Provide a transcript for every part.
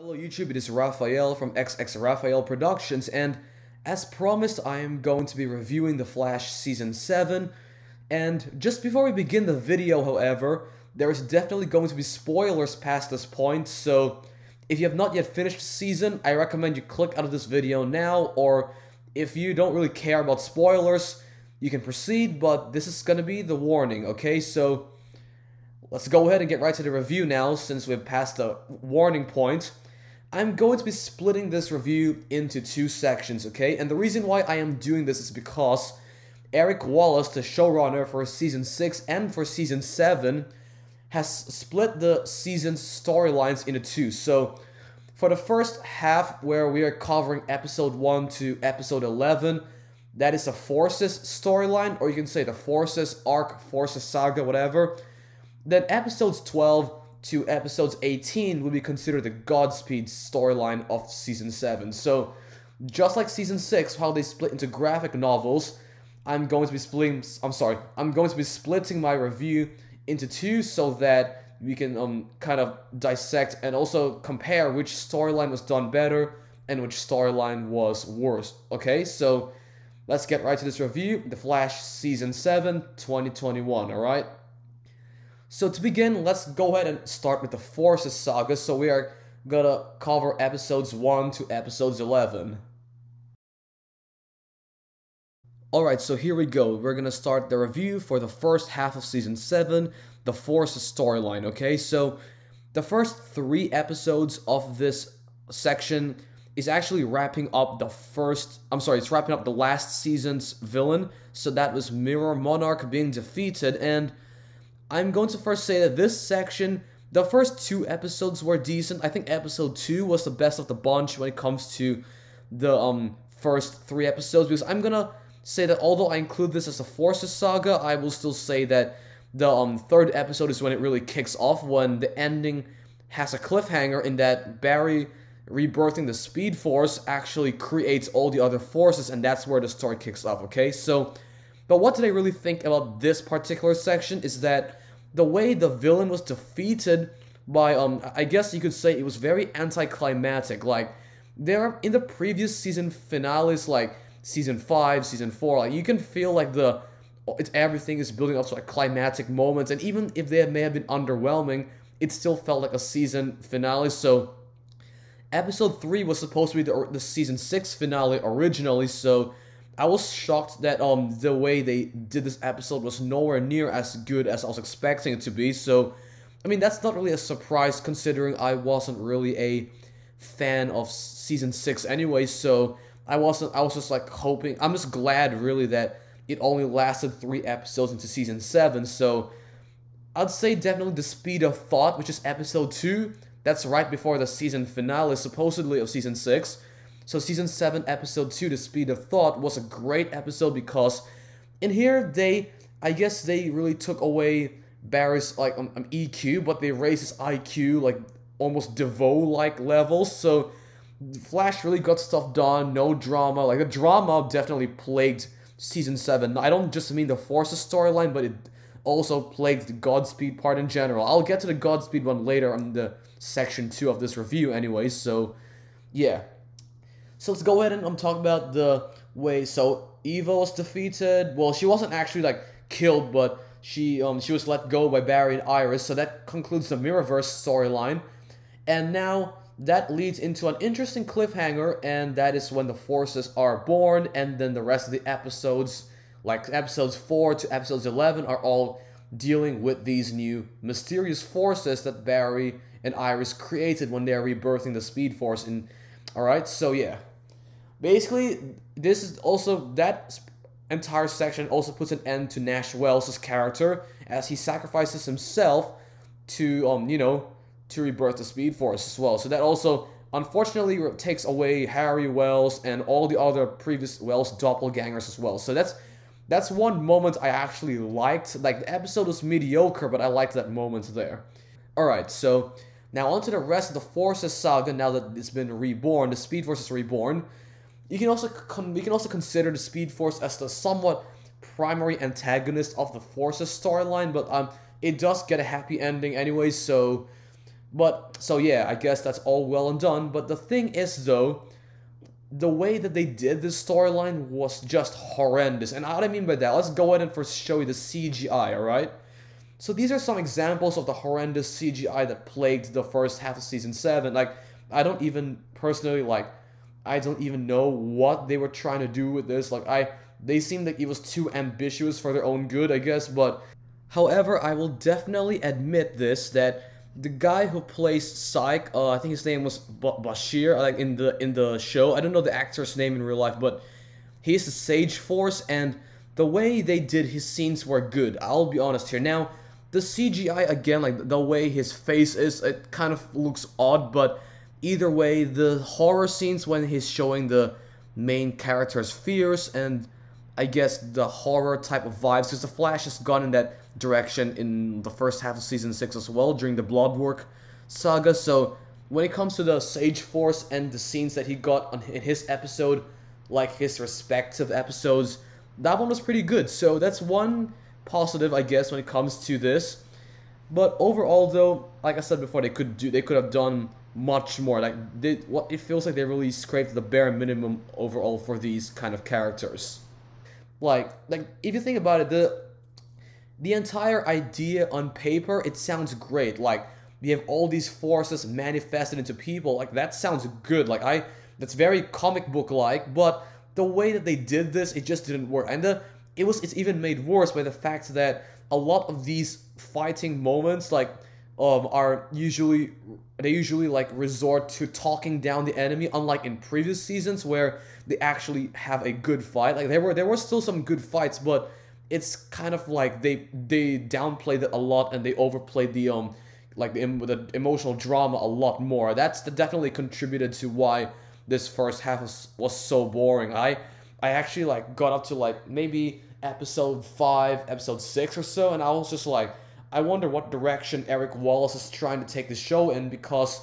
Hello YouTube, it is Rafael from XX Rafael Productions and as promised I am going to be reviewing The Flash Season 7 and just before we begin the video however, there is definitely going to be spoilers past this point so if you have not yet finished the season, I recommend you click out of this video now or if you don't really care about spoilers, you can proceed but this is gonna be the warning, okay? So let's go ahead and get right to the review now since we've passed the warning point. I'm going to be splitting this review into two sections, okay? And the reason why I am doing this is because Eric Wallace, the showrunner for season 6 and for season 7, has split the season's storylines into two. So, for the first half, where we are covering episode 1 to episode 11, that is a Forces storyline, or you can say the Forces arc, Forces saga, whatever. Then episodes 12 to episodes 18 would be considered the Godspeed storyline of season 7. So, just like season 6, how they split into graphic novels, I'm going to be splitting I'm sorry, I'm going to be splitting my review into two so that we can um kind of dissect and also compare which storyline was done better and which storyline was worse. Okay? So, let's get right to this review. The Flash season 7, 2021, all right? So to begin, let's go ahead and start with the Forces saga. So we are gonna cover episodes 1 to episodes 11. Alright, so here we go. We're gonna start the review for the first half of season 7, the Forces storyline, okay? So the first three episodes of this section is actually wrapping up the first I'm sorry, it's wrapping up the last season's villain. So that was Mirror Monarch being defeated and I'm going to first say that this section, the first two episodes were decent. I think episode two was the best of the bunch when it comes to the um first three episodes because I'm gonna say that although I include this as a Forces saga, I will still say that the um third episode is when it really kicks off when the ending has a cliffhanger in that Barry rebirthing the Speed Force actually creates all the other forces and that's where the story kicks off, okay? So but what did I really think about this particular section is that the way the villain was defeated by, um, I guess you could say it was very anticlimactic. Like, there are, in the previous season finales, like season 5, season 4, like, you can feel like the, it's, everything is building up to like climatic moments, and even if they may have been underwhelming, it still felt like a season finale, so episode 3 was supposed to be the, the season 6 finale originally, so I was shocked that um the way they did this episode was nowhere near as good as I was expecting it to be. So, I mean that's not really a surprise considering I wasn't really a fan of season six anyway. So I wasn't. I was just like hoping. I'm just glad really that it only lasted three episodes into season seven. So I'd say definitely the speed of thought, which is episode two. That's right before the season finale, is supposedly of season six so season 7 episode 2 The Speed of Thought was a great episode because in here they I guess they really took away Barry's like um, um, EQ but they raised his IQ like almost DeVoe like levels. So Flash really got stuff done no drama. Like the drama definitely plagued season 7 I don't just mean the Forces storyline but it also plagued the Godspeed part in general. I'll get to the Godspeed one later on the section 2 of this review anyway so yeah so let's go ahead and um, talking about the way. So Eva was defeated. Well, she wasn't actually like killed, but she um she was let go by Barry and Iris. So that concludes the Mirrorverse storyline, and now that leads into an interesting cliffhanger, and that is when the forces are born, and then the rest of the episodes, like episodes four to episodes eleven, are all dealing with these new mysterious forces that Barry and Iris created when they're rebirthing the Speed Force. In all right, so yeah. Basically, this is also that entire section also puts an end to Nash Wells' character as he sacrifices himself to um you know to rebirth the Speed Force as well. So that also unfortunately takes away Harry Wells and all the other previous Wells doppelgangers as well. So that's that's one moment I actually liked. Like the episode was mediocre, but I liked that moment there. Alright, so now on to the rest of the Forces saga now that it's been reborn, the Speed Force is reborn. You can also we can also consider the Speed Force as the somewhat primary antagonist of the Forces storyline, but um, it does get a happy ending anyway. So But so yeah, I guess that's all well and done. But the thing is though, the way that they did this storyline was just horrendous. And what I mean by that, let's go ahead and first show you the CGI, alright? So these are some examples of the horrendous CGI that plagued the first half of season 7. Like, I don't even personally like I don't even know what they were trying to do with this. Like I they seemed like it was too ambitious for their own good, I guess, but however, I will definitely admit this that the guy who plays Psych, uh, I think his name was Bashir, like in the in the show. I don't know the actor's name in real life, but he's the Sage Force, and the way they did his scenes were good. I'll be honest here. Now, the CGI again, like the way his face is, it kind of looks odd, but either way, the horror scenes when he's showing the main character's fears and I guess the horror type of vibes, because the Flash has gone in that direction in the first half of season six as well during the Bloodwork saga. So when it comes to the Sage Force and the scenes that he got on, in his episode, like his respective episodes, that one was pretty good. So that's one positive, I guess, when it comes to this. But overall, though, like I said before, they could do they could have done much more. Like they, what it feels like they really scraped the bare minimum overall for these kind of characters. Like like if you think about it, the the entire idea on paper, it sounds great. Like we have all these forces manifested into people. Like that sounds good. Like I that's very comic book like, but the way that they did this, it just didn't work. And the it was it's even made worse by the fact that a lot of these fighting moments like um are usually they usually like resort to talking down the enemy unlike in previous seasons where they actually have a good fight. Like there were there were still some good fights but it's kind of like they they downplayed it a lot and they overplayed the um like the, the emotional drama a lot more. That's definitely contributed to why this first half was, was so boring. I i actually like got up to like maybe episode 5 episode 6 or so and i was just like I wonder what direction Eric Wallace is trying to take the show in because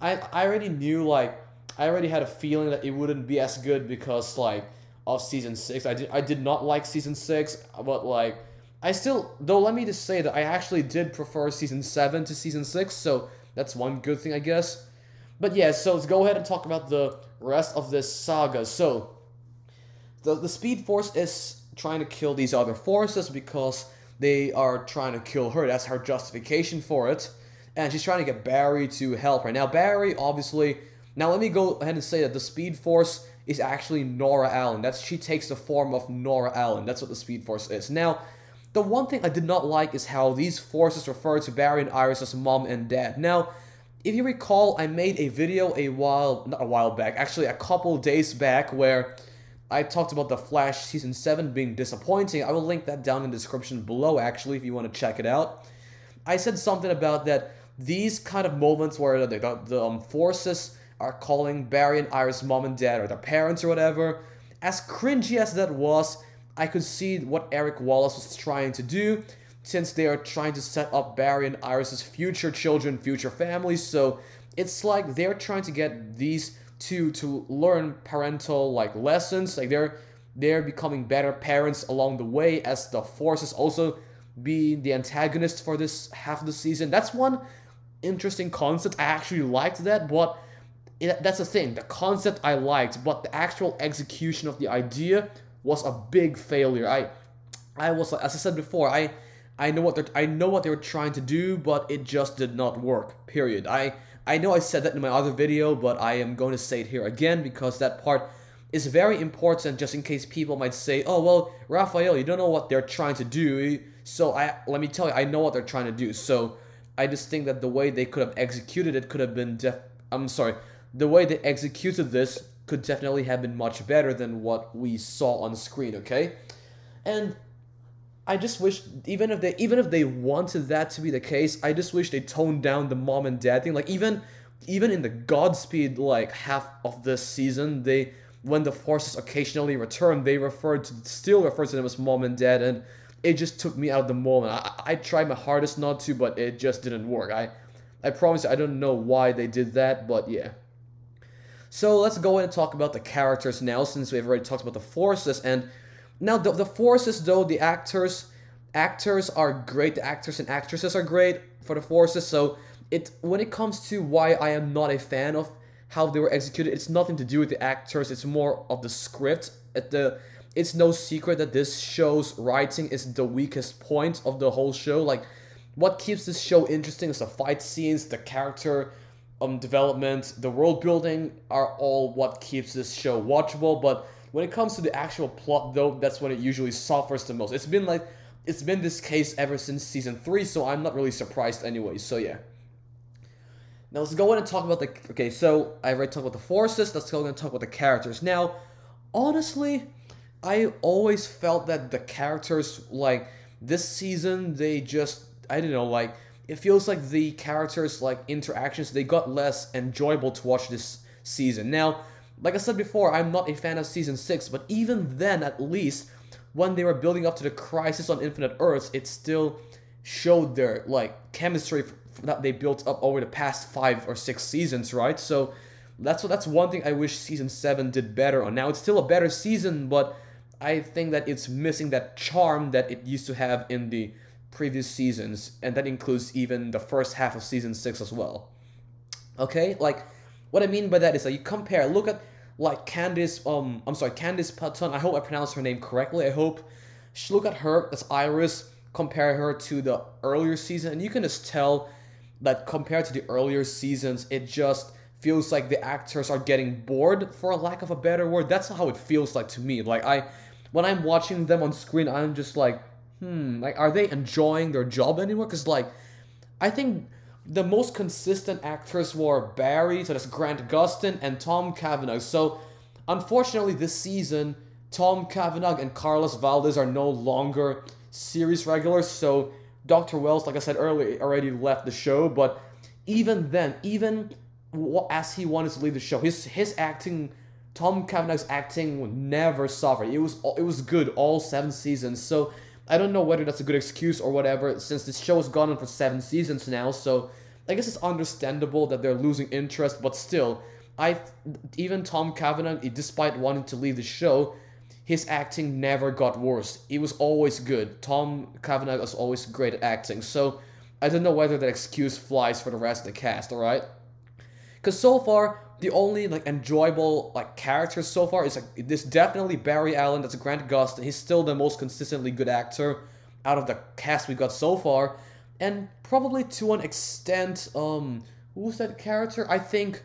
I I already knew like I already had a feeling that it wouldn't be as good because like of season six. I did I did not like season six, but like I still though let me just say that I actually did prefer season seven to season six, so that's one good thing I guess. But yeah, so let's go ahead and talk about the rest of this saga. So the the Speed Force is trying to kill these other forces because they are trying to kill her. That's her justification for it. And she's trying to get Barry to help her. Now, Barry, obviously. Now, let me go ahead and say that the Speed Force is actually Nora Allen. That's She takes the form of Nora Allen. That's what the Speed Force is. Now, the one thing I did not like is how these forces refer to Barry and Iris as mom and dad. Now, if you recall, I made a video a while, not a while back, actually a couple days back, where I talked about The Flash Season 7 being disappointing. I will link that down in the description below, actually, if you want to check it out. I said something about that these kind of moments where the, the, the um, forces are calling Barry and Iris mom and dad or their parents or whatever, as cringy as that was, I could see what Eric Wallace was trying to do since they are trying to set up Barry and Iris's future children, future families. So it's like they're trying to get these to to learn parental like lessons. Like they're they're becoming better parents along the way as the forces also be the antagonist for this half of the season. That's one interesting concept. I actually liked that but it, that's the thing. The concept i liked but the actual execution of the idea was a big failure. I i was as i said before i i know what they're i know what they were trying to do but it just did not work period. I I know I said that in my other video, but I am going to say it here again because that part is very important just in case people might say, oh, well, Rafael, you don't know what they're trying to do. So I let me tell you, I know what they're trying to do. So I just think that the way they could have executed it could have been def- I'm sorry, the way they executed this could definitely have been much better than what we saw on screen, okay? And I just wish even if they even if they wanted that to be the case, I just wish they toned down the mom and dad thing. Like even even in the Godspeed like half of this season, they when the forces occasionally return, they referred to still refer to them as mom and dad, and it just took me out of the moment. I, I tried my hardest not to, but it just didn't work. I I promise you, I don't know why they did that, but yeah. So let's go in and talk about the characters now, since we've already talked about the forces and now the, the forces though, the actors actors are great, the actors and actresses are great for the forces, so it when it comes to why I am not a fan of how they were executed, it's nothing to do with the actors. It's more of the script. At the it's no secret that this show's writing is the weakest point of the whole show. Like, what keeps this show interesting is the fight scenes, the character um, development, the world building are all what keeps this show watchable. But when it comes to the actual plot, though, that's when it usually suffers the most. It's been like it's been this case ever since season three, so I'm not really surprised anyway. So yeah. Now let's go in and talk about the okay. So I already talked about the forces. Let's go and talk about the characters. Now, honestly, I always felt that the characters like this season they just I don't know like it feels like the characters like interactions they got less enjoyable to watch this season. Now, like I said before, I'm not a fan of season 6, but even then at least when they were building up to the crisis on Infinite Earths, it still showed their like chemistry that they built up over the past 5 or 6 seasons, right? So that's that's one thing I wish season 7 did better on. Now, it's still a better season, but I think that it's missing that charm that it used to have in the previous seasons, and that includes even the first half of season 6 as well. Okay? Like, what I mean by that is that you compare, look at, like, Candice, um, I'm sorry, Candice Patton, I hope I pronounced her name correctly, I hope. Look at her as Iris, compare her to the earlier season, and you can just tell that compared to the earlier seasons, it just feels like the actors are getting bored, for a lack of a better word. That's how it feels like to me. Like, I, when I'm watching them on screen, I'm just like, hmm, like, are they enjoying their job anymore? Because, like, I think the most consistent actors were Barry, so that's Grant Gustin, and Tom Cavanagh. So, unfortunately, this season, Tom Cavanagh and Carlos Valdes are no longer series regulars. So, Dr. Wells, like I said earlier, already left the show. But even then, even as he wanted to leave the show, his his acting, Tom Cavanagh's acting never suffered. It was it was good all seven seasons. So I don't know whether that's a good excuse or whatever, since this show has gone on for seven seasons now, so I guess it's understandable that they're losing interest, but still, I even Tom Cavanagh, despite wanting to leave the show, his acting never got worse. It was always good. Tom Cavanagh was always great at acting, so I don't know whether that excuse flies for the rest of the cast, alright? Because so far, the only like enjoyable like characters so far is like this definitely Barry Allen. That's Grant Gustin. He's still the most consistently good actor out of the cast we got so far, and probably to an extent, um, who was that character? I think,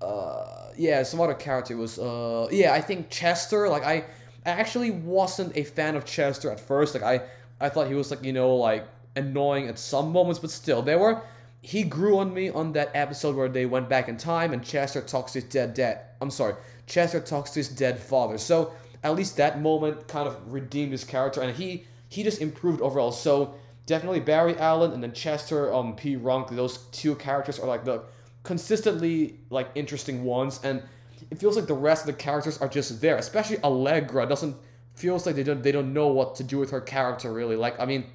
uh, yeah, some other character was, uh, yeah, I think Chester. Like I, I actually wasn't a fan of Chester at first. Like I, I thought he was like you know like annoying at some moments, but still there were he grew on me on that episode where they went back in time and Chester talks to his dead dad. I'm sorry, Chester talks to his dead father. So at least that moment kind of redeemed his character, and he he just improved overall. So definitely Barry Allen and then Chester um P Runk. Those two characters are like the consistently like interesting ones, and it feels like the rest of the characters are just there. Especially Allegra doesn't feels like they don't they don't know what to do with her character really. Like I mean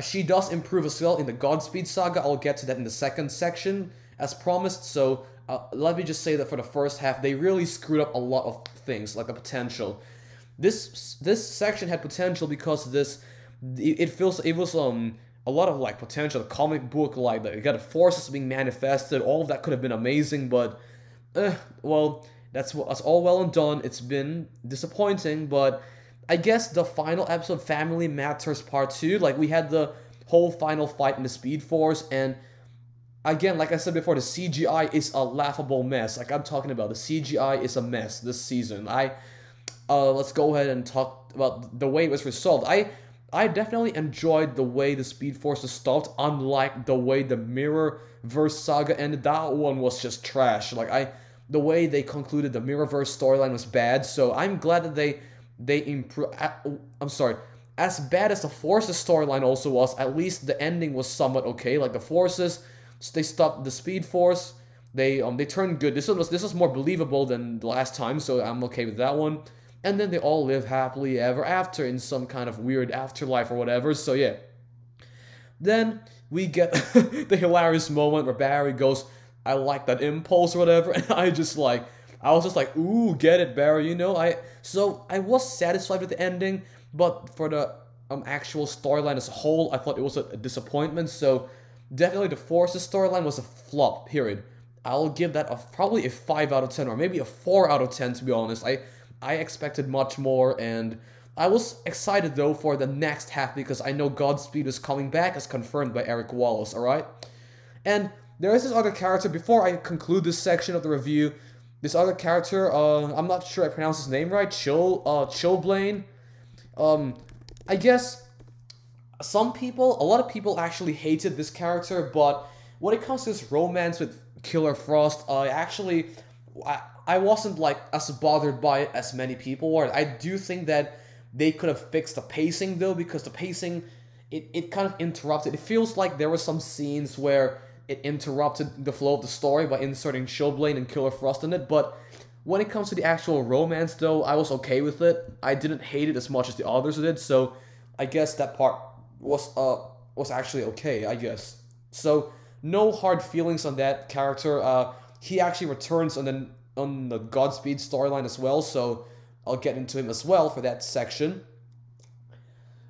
she does improve as well in the Godspeed saga. I'll get to that in the second section as promised. So uh, let me just say that for the first half, they really screwed up a lot of things, like the potential. This this section had potential because this it feels it was um a lot of like potential comic book like that. you got forces being manifested. All of that could have been amazing, but eh, well that's that's all well and done. It's been disappointing, but I guess the final episode, Family Matters Part 2, like we had the whole final fight in the Speed Force, and again, like I said before, the CGI is a laughable mess. Like I'm talking about, the CGI is a mess this season. I, uh, let's go ahead and talk about the way it was resolved. I, I definitely enjoyed the way the Speed Force was stopped, unlike the way the Mirrorverse saga ended. That one was just trash. Like I, the way they concluded the Mirrorverse storyline was bad. So I'm glad that they they improve. I'm sorry. As bad as the Forces storyline also was, at least the ending was somewhat okay. Like the Forces, they stopped the Speed Force. They um they turned good. This was this was more believable than the last time, so I'm okay with that one. And then they all live happily ever after in some kind of weird afterlife or whatever. So yeah. Then we get the hilarious moment where Barry goes, "I like that impulse" or whatever, and I just like I was just like, ooh, get it, Barry. You know, I so I was satisfied with the ending, but for the um actual storyline as a whole, I thought it was a, a disappointment. So definitely the Forces storyline was a flop. Period. I'll give that a probably a five out of ten or maybe a four out of ten to be honest. I I expected much more and I was excited though for the next half because I know Godspeed is coming back as confirmed by Eric Wallace, alright? And there is this other character, before I conclude this section of the review, this other character, uh, I'm not sure I pronounced his name right, Chill, uh, Chillblaine. Um, I guess some people, a lot of people actually hated this character, but when it comes to this romance with Killer Frost, I actually, I, I wasn't like as bothered by it as many people were. I do think that they could have fixed the pacing though, because the pacing, it, it kind of interrupted. It feels like there were some scenes where it interrupted the flow of the story by inserting Chillblaine and Killer Frost in it, but when it comes to the actual romance though, I was okay with it. I didn't hate it as much as the others did, so I guess that part was uh was actually okay, I guess. So no hard feelings on that character. Uh he actually returns on the on the Godspeed storyline as well, so I'll get into him as well for that section.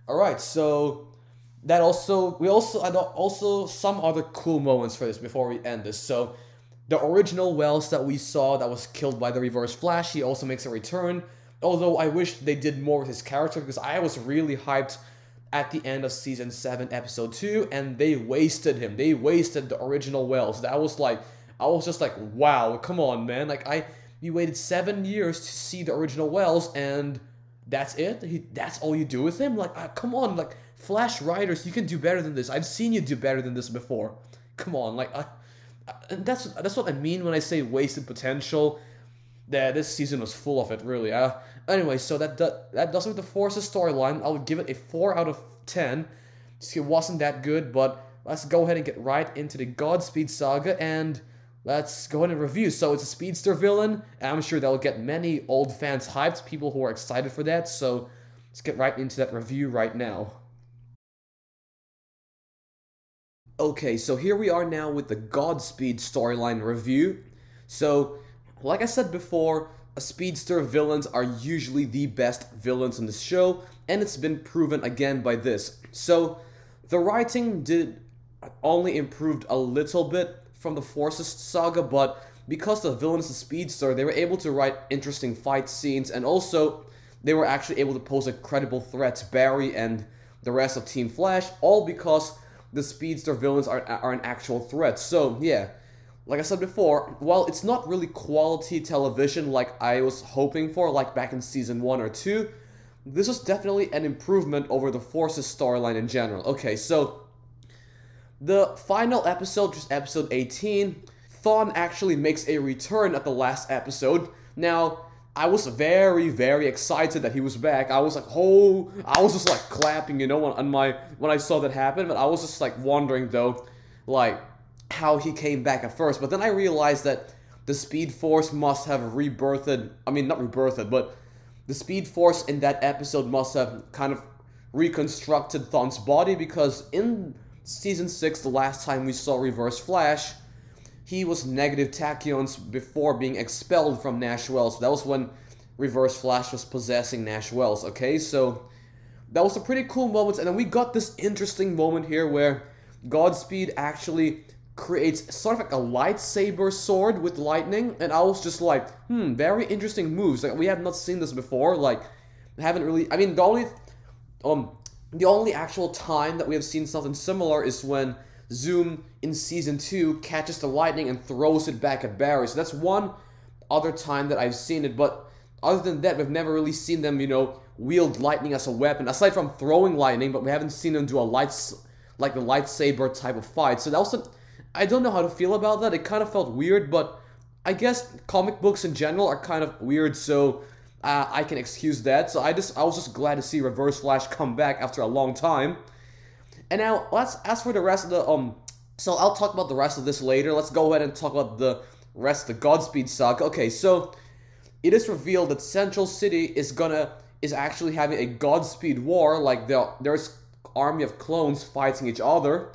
Alright, so that also we also and also some other cool moments for this before we end this. So the original Wells that we saw that was killed by the Reverse Flash, he also makes a return. Although I wish they did more with his character because I was really hyped at the end of season 7 episode 2 and they wasted him. They wasted the original Wells. That was like I was just like, "Wow, come on, man." Like I you waited 7 years to see the original Wells and that's it? He, that's all you do with him? Like, come on, like Flash Riders, you can do better than this. I've seen you do better than this before. Come on, like, uh, that's that's what I mean when I say wasted potential. That this season was full of it, really. Uh, anyway, so that that, that does it with the Forces storyline. I would give it a four out of ten. It wasn't that good, but let's go ahead and get right into the Godspeed saga and let's go ahead and review. So it's a speedster villain, I'm sure that'll get many old fans hyped, people who are excited for that. So let's get right into that review right now. Okay, so here we are now with the Godspeed storyline review. So, like I said before, a speedster villains are usually the best villains in the show, and it's been proven again by this. So, the writing did only improved a little bit from the Forces saga, but because the villain is speedster, they were able to write interesting fight scenes, and also they were actually able to pose a credible threat to Barry and the rest of Team Flash, all because the speedster villains are, are an actual threat. So, yeah, like I said before, while it's not really quality television like I was hoping for, like back in season 1 or 2, this was definitely an improvement over the Forces storyline in general. Okay, so the final episode, just episode 18, Thawne actually makes a return at the last episode. Now, I was very, very excited that he was back. I was like, oh, I was just like clapping, you know, on my when I saw that happen. But I was just like wondering though, like how he came back at first. But then I realized that the Speed Force must have rebirthed. I mean, not rebirthed, but the Speed Force in that episode must have kind of reconstructed Thawne's body because in season six, the last time we saw Reverse Flash he was negative tachyons before being expelled from Nash Wells. That was when Reverse Flash was possessing Nash Wells, okay? So that was a pretty cool moment. And then we got this interesting moment here where Godspeed actually creates sort of like a lightsaber sword with lightning. And I was just like, hmm, very interesting moves. Like, we have not seen this before. Like, haven't really. I mean, the only. Um, the only actual time that we have seen something similar is when Zoom in season two catches the lightning and throws it back at Barry. So that's one other time that I've seen it. But other than that, we've never really seen them, you know, wield lightning as a weapon. Aside from throwing lightning, but we haven't seen them do a lights like the lightsaber type of fight. So that was a, I don't know how to feel about that. It kind of felt weird, but I guess comic books in general are kind of weird. So uh, I can excuse that. So I just I was just glad to see Reverse Flash come back after a long time. And now let's as for the rest of the um so I'll talk about the rest of this later. Let's go ahead and talk about the rest of the Godspeed saga. Okay, so it is revealed that Central City is gonna is actually having a Godspeed war, like the, there's army of clones fighting each other.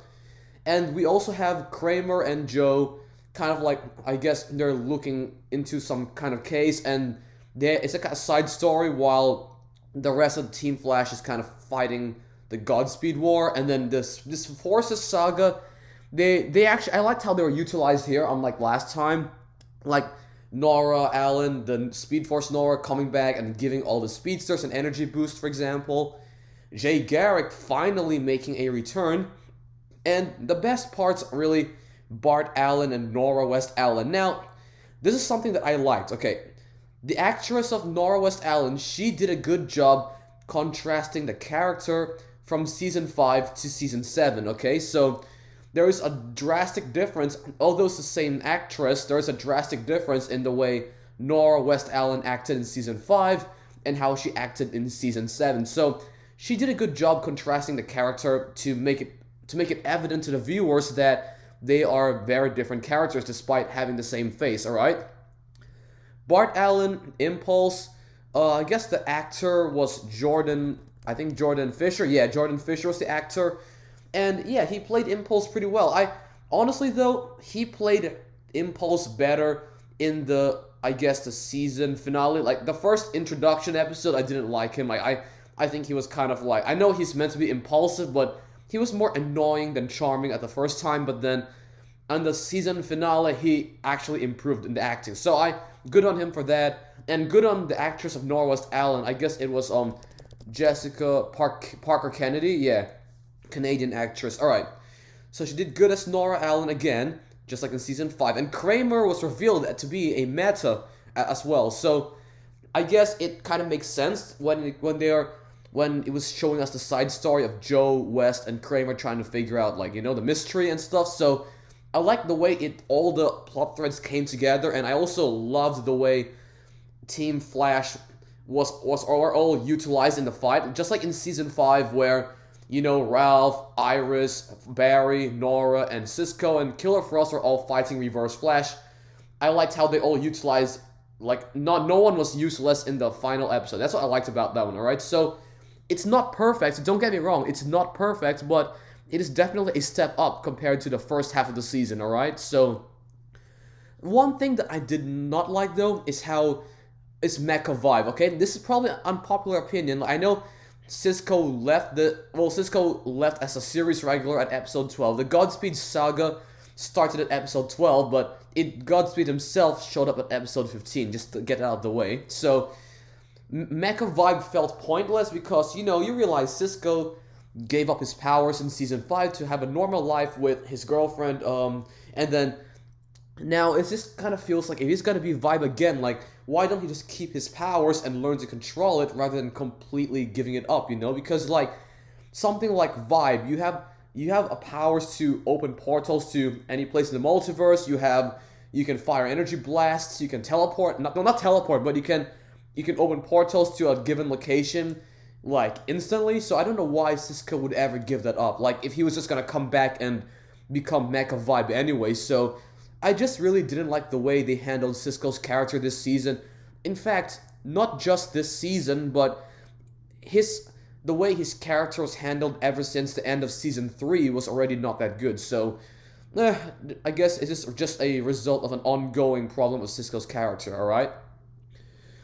And we also have Kramer and Joe kind of like I guess they're looking into some kind of case and there it's a kind of side story while the rest of Team Flash is kind of fighting the Godspeed War, and then this this Forces saga, they they actually I liked how they were utilized here, unlike last time. Like Nora Allen, the Speed Force Nora coming back and giving all the speedsters an energy boost, for example. Jay Garrick finally making a return. And the best parts really Bart Allen and Nora West Allen. Now, this is something that I liked. Okay, the actress of Nora West Allen, she did a good job contrasting the character from season 5 to season 7, okay? So there is a drastic difference, although it's the same actress, there is a drastic difference in the way Nora West Allen acted in season 5 and how she acted in season 7. So she did a good job contrasting the character to make it to make it evident to the viewers that they are very different characters despite having the same face, alright? Bart Allen, Impulse, uh, I guess the actor was Jordan, I think Jordan Fisher. Yeah, Jordan Fisher was the actor. And yeah, he played Impulse pretty well. I honestly though, he played Impulse better in the I guess the season finale. Like the first introduction episode, I didn't like him. I I, I think he was kind of like I know he's meant to be impulsive, but he was more annoying than charming at the first time, but then on the season finale, he actually improved in the acting. So I good on him for that, and good on the actress of Nora West Allen. I guess it was um Jessica Park Parker Kennedy, yeah, Canadian actress. All right, so she did good as Nora Allen again, just like in season five. And Kramer was revealed to be a meta uh, as well. So I guess it kind of makes sense when when they are when it was showing us the side story of Joe West and Kramer trying to figure out like you know the mystery and stuff. So I like the way it all the plot threads came together, and I also loved the way Team Flash was was all, all utilized in the fight, just like in season five where you know Ralph, Iris, Barry, Nora, and Cisco and Killer Frost are all fighting Reverse Flash. I liked how they all utilized like not no one was useless in the final episode. That's what I liked about that one. All right, so it's not perfect. Don't get me wrong. It's not perfect, but it is definitely a step up compared to the first half of the season, alright? So, one thing that I did not like, though, is how it's mecha vibe, okay? This is probably an unpopular opinion. I know Cisco left the... Well, Cisco left as a series regular at episode 12. The Godspeed saga started at episode 12, but it Godspeed himself showed up at episode 15, just to get out of the way. So, Mecha Vibe felt pointless because, you know, you realize Cisco gave up his powers in season 5 to have a normal life with his girlfriend, um, and then now it just kind of feels like if he's gonna be Vibe again, like, why don't he just keep his powers and learn to control it rather than completely giving it up, you know? Because, like, something like Vibe, you have you have a powers to open portals to any place in the multiverse, you have you can fire energy blasts, you can teleport, not, no, not teleport, but you can you can open portals to a given location like instantly. So I don't know why Cisco would ever give that up. Like if he was just gonna come back and become Mecha Vibe anyway. So I just really didn't like the way they handled Cisco's character this season. In fact, not just this season, but his the way his character was handled ever since the end of season three was already not that good. So. Eh, I guess it's just, just a result of an ongoing problem with Cisco's character, alright?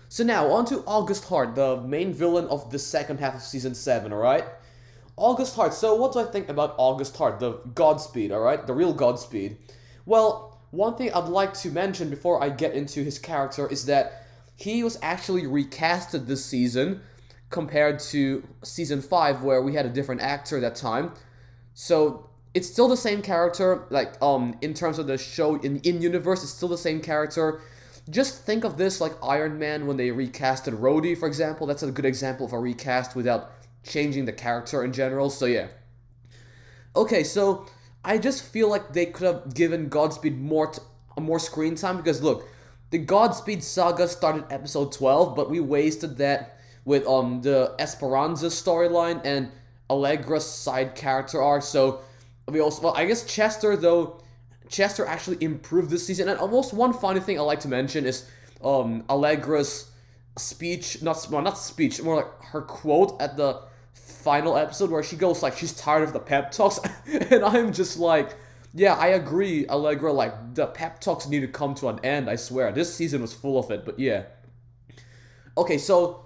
So now, on to August Hart, the main villain of the second half of Season 7, alright? August Hart, so what do I think about August Hart, the Godspeed, alright? The real Godspeed. Well, one thing I'd like to mention before I get into his character is that he was actually recasted this season compared to Season 5 where we had a different actor that time. So, it's still the same character, like, um, in terms of the show in in-universe, it's still the same character, just think of this like Iron Man when they recasted Rhodey, for example. That's a good example of a recast without changing the character in general. So yeah. Okay, so I just feel like they could have given Godspeed more more screen time because look, the Godspeed saga started episode 12, but we wasted that with um the Esperanza storyline and Allegra's side character arc. So we also well, I guess Chester though Chester actually improved this season. And almost one funny thing I like to mention is um, Allegra's speech, not well, not speech, more like her quote at the final episode where she goes like she's tired of the pep talks, and I'm just like, yeah, I agree, Allegra. Like the pep talks need to come to an end. I swear, this season was full of it. But yeah. Okay, so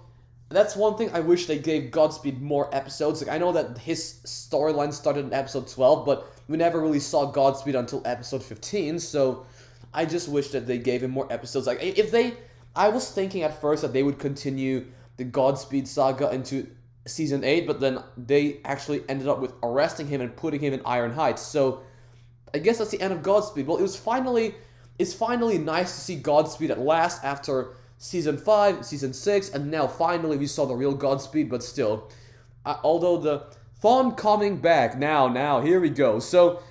that's one thing I wish they gave Godspeed more episodes. Like I know that his storyline started in episode 12, but we never really saw Godspeed until episode 15, so I just wish that they gave him more episodes. Like if they I was thinking at first that they would continue the Godspeed saga into season 8, but then they actually ended up with arresting him and putting him in Iron Heights. So I guess that's the end of Godspeed. Well, it was finally it's finally nice to see Godspeed at last after season 5, season 6, and now finally we saw the real Godspeed, but still. Uh, although the Thawne coming back, now, now, here we go. So,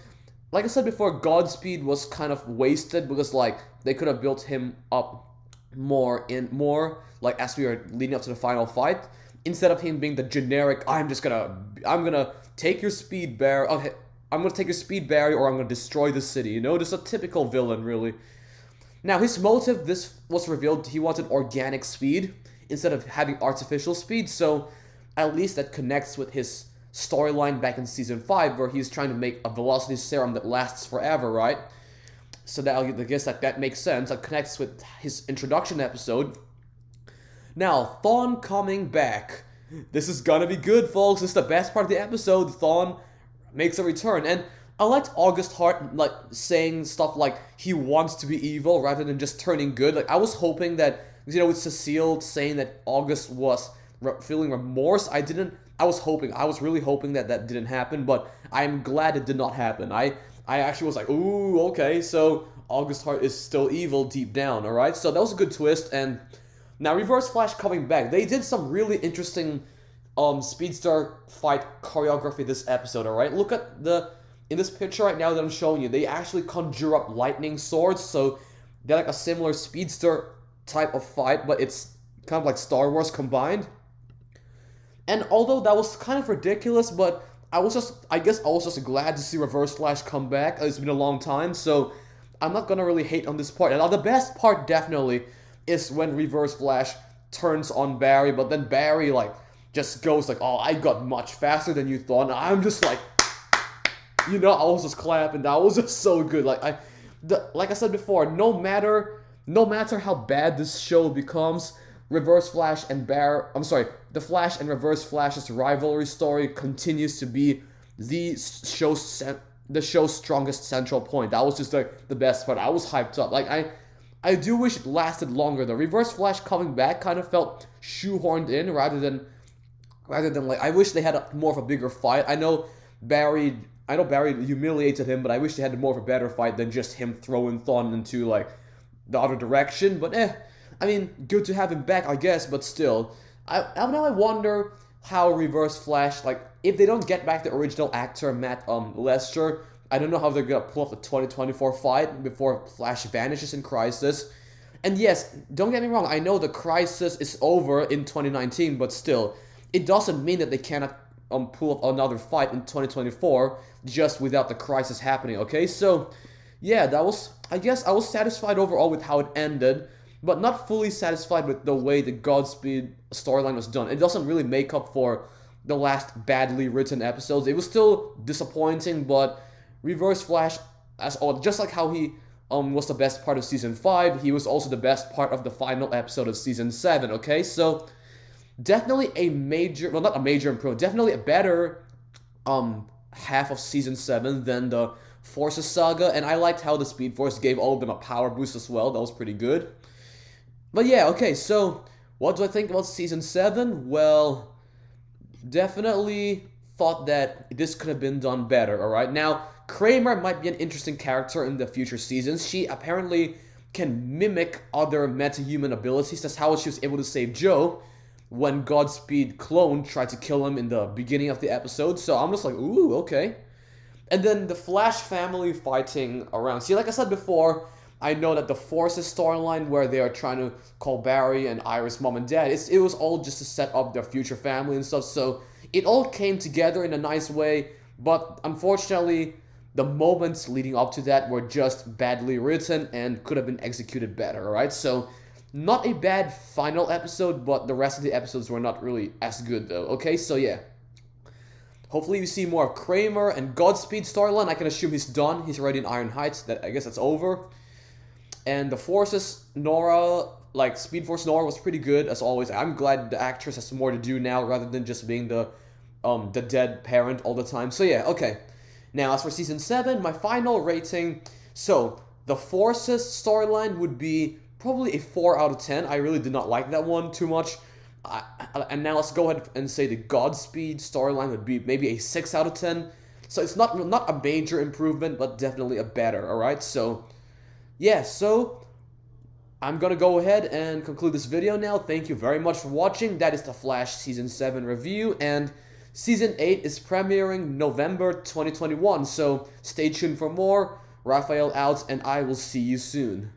like I said before, Godspeed was kind of wasted because, like, they could have built him up more in more, like, as we are leading up to the final fight. Instead of him being the generic, I'm just gonna, I'm gonna take your speed bear, okay, I'm gonna take your speed barrier or I'm gonna destroy the city, you know? Just a typical villain, really. Now, his motive, this was revealed, he wanted organic speed instead of having artificial speed, so at least that connects with his storyline back in season 5 where he's trying to make a velocity serum that lasts forever, right? So that I guess that, that makes sense. That connects with his introduction episode. Now, Thawne coming back. This is gonna be good, folks. This is the best part of the episode. Thawne makes a return. And I liked August Hart like saying stuff like he wants to be evil rather than just turning good. Like I was hoping that you know with Cecile saying that August was re- feeling remorse, I didn't. I was hoping. I was really hoping that that didn't happen, but I'm glad it did not happen. I I actually was like, ooh, okay, so August Hart is still evil deep down. All right, so that was a good twist. And now Reverse Flash coming back. They did some really interesting um speedster fight choreography this episode. All right, look at the in this picture right now that I'm showing you, they actually conjure up lightning swords, so they're like a similar speedster type of fight, but it's kind of like Star Wars combined. And although that was kind of ridiculous, but I was just, I guess I was just glad to see Reverse Flash come back. It's been a long time, so I'm not gonna really hate on this part. And the best part definitely is when Reverse Flash turns on Barry, but then Barry like just goes like, "Oh, I got much faster than you thought." And I'm just like, you know, I was just clapping. That was just so good. Like I, the, like I said before, no matter no matter how bad this show becomes, Reverse Flash and Bear, I'm sorry, the Flash and Reverse Flash's rivalry story continues to be the show's the show's strongest central point. That was just like the best part. I was hyped up. Like I. I do wish it lasted longer though. Reverse Flash coming back kind of felt shoehorned in rather than rather than like I wish they had a, more of a bigger fight. I know Barry I know Barry humiliated him, but I wish they had more of a better fight than just him throwing Thawne into like the other direction. But eh, I mean, good to have him back, I guess. But still, I, I now I wonder how Reverse Flash, like, if they don't get back the original actor Matt um Letscher, I don't know how they're gonna pull off the 2024 fight before Flash vanishes in Crisis. And yes, don't get me wrong, I know the crisis is over in 2019, but still, it doesn't mean that they cannot um, pull up another fight in 2024 just without the crisis happening, okay? So, yeah, that was, I guess I was satisfied overall with how it ended, but not fully satisfied with the way the Godspeed storyline was done. It doesn't really make up for the last badly written episodes. It was still disappointing, but Reverse Flash, as all, just like how he um, was the best part of season 5, he was also the best part of the final episode of season 7, okay? So, definitely a major, well, not a major improvement, definitely a better um half of season seven than the Forces saga, and I liked how the Speed Force gave all of them a power boost as well. That was pretty good. But yeah, okay, so what do I think about season seven? Well, definitely thought that this could have been done better, alright? Now, Kramer might be an interesting character in the future seasons. She apparently can mimic other metahuman abilities. That's how she was able to save Joe when Godspeed clone tried to kill him in the beginning of the episode. So I'm just like, ooh, okay. And then the Flash family fighting around. See, like I said before, I know that the Forces storyline where they are trying to call Barry and Iris mom and dad, it was all just to set up their future family and stuff. So it all came together in a nice way. But unfortunately, the moments leading up to that were just badly written and could have been executed better, right? So not a bad final episode, but the rest of the episodes were not really as good though. Okay, so yeah. Hopefully we see more of Kramer and Godspeed storyline. I can assume he's done. He's already in Iron Heights. That I guess that's over. And the Forces, Nora, like Speed Force Nora was pretty good as always. I'm glad the actress has more to do now rather than just being the um the dead parent all the time. So yeah, okay. Now as for season seven, my final rating. So the Forces storyline would be probably a four out of ten. I really did not like that one too much. I, and now let's go ahead and say the Godspeed storyline would be maybe a six out of ten. So it's not not a major improvement, but definitely a better. All right. So yeah. So I'm gonna go ahead and conclude this video now. Thank you very much for watching. That is the Flash Season 7 review, and Season 8 is premiering November 2021, so stay tuned for more. Rafael out, and I will see you soon.